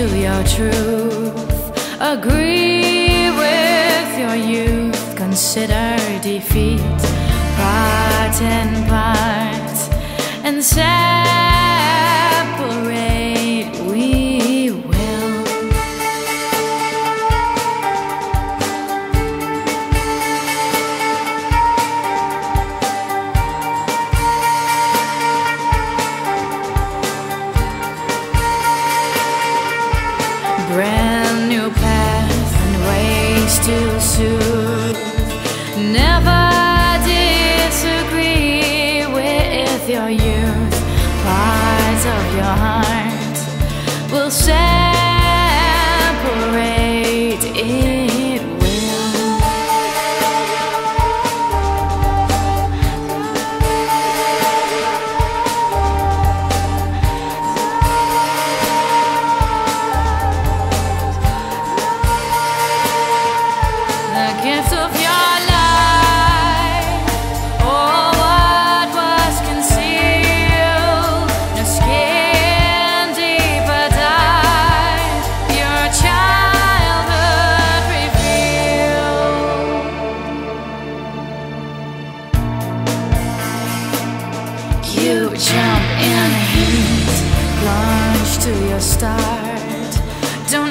to your truth, agree with your youth, consider defeat, part and part, and separate. Soothe. Never disagree with your youth. Parts of your heart will separate. You jump in heat, plunge to your start. Don't